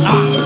Ah.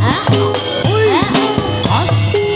啊！啊！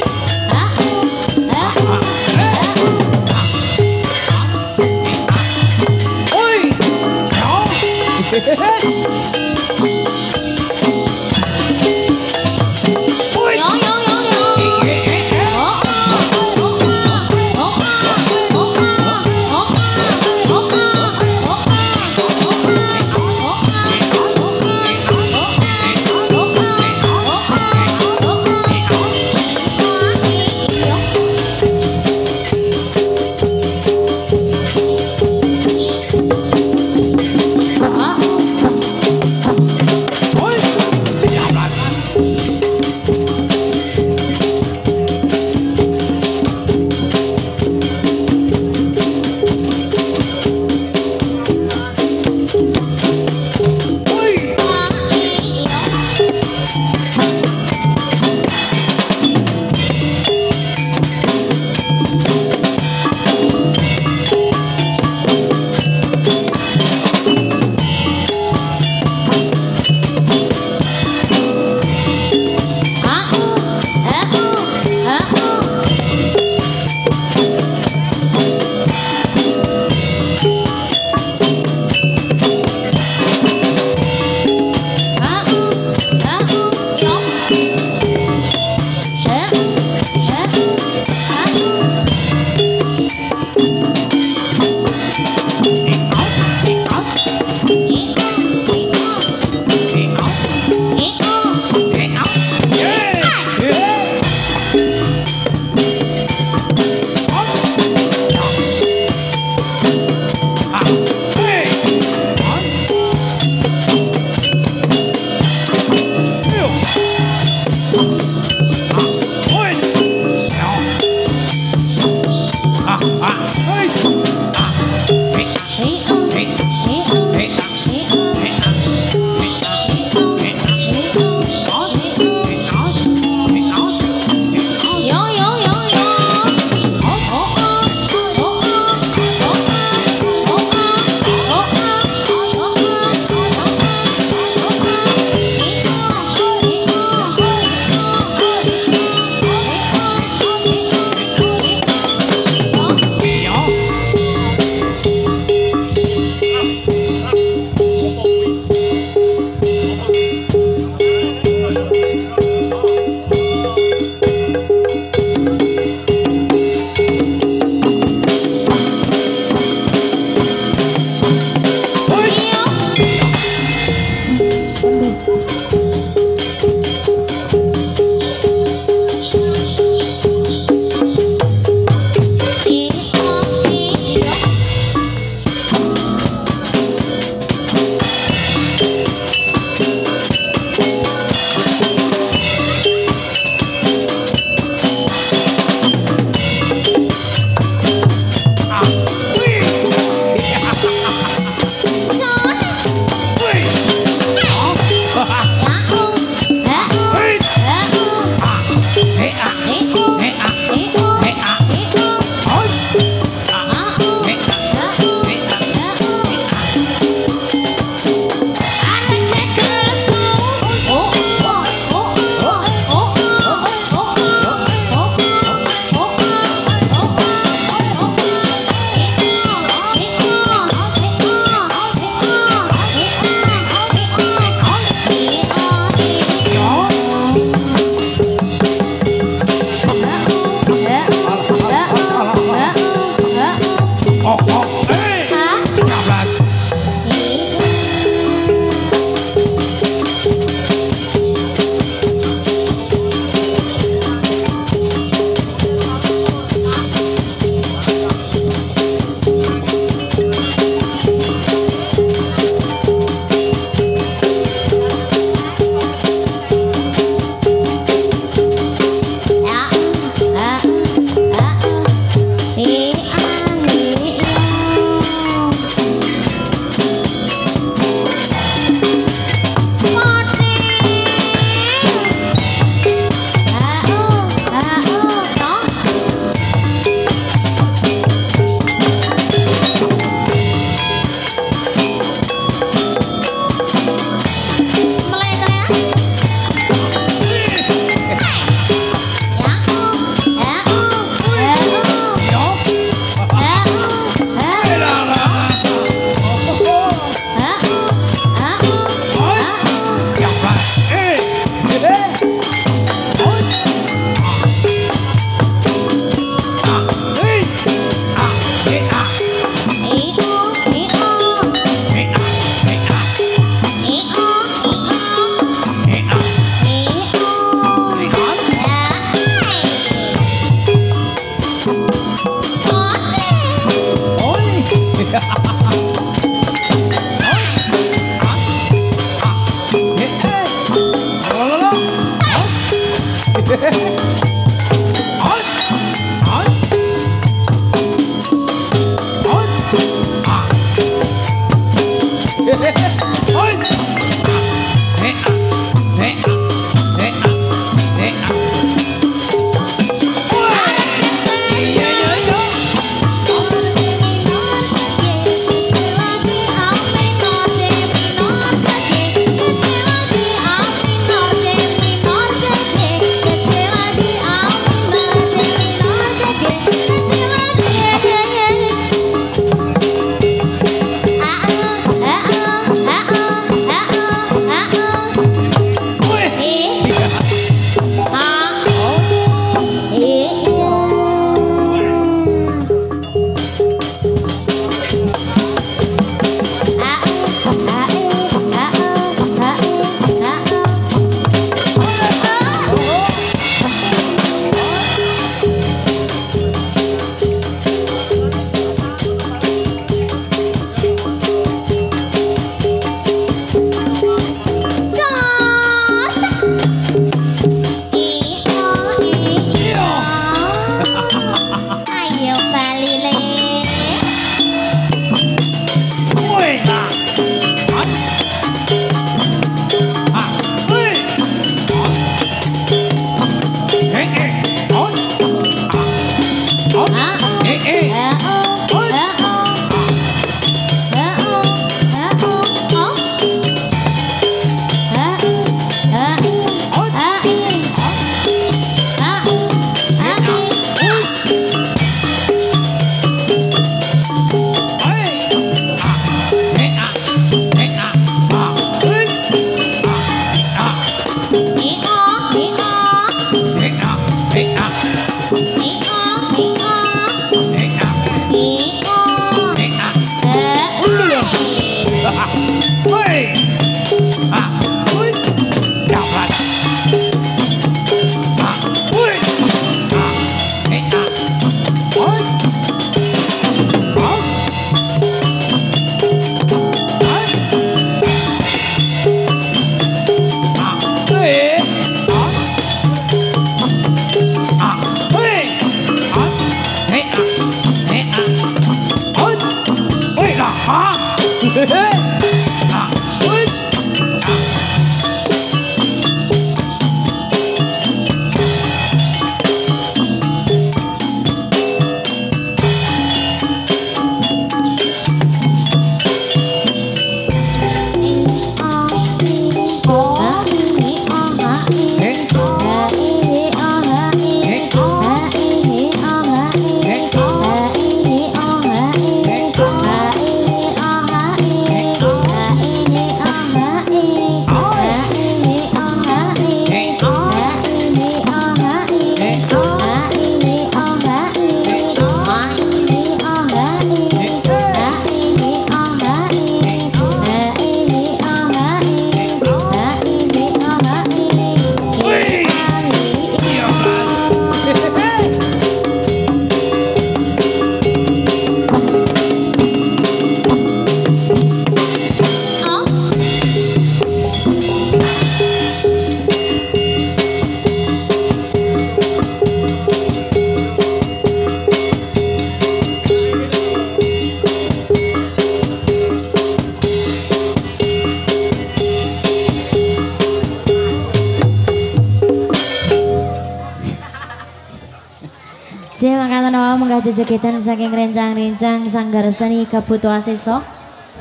Jejegitan saking rencang-rencang sanggar seni Kebutu Aseso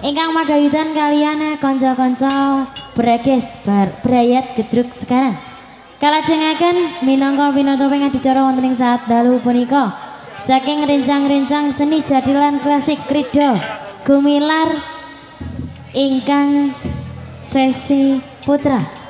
ingkang magayudan kalian konco-konco bregis bar brayat gedruk sekarang kalajengaken minangka pinata ping adicara wonten ing saat dalu punika saking rencang-rencang seni jadilan klasik krido gumilar ingkang sesi putra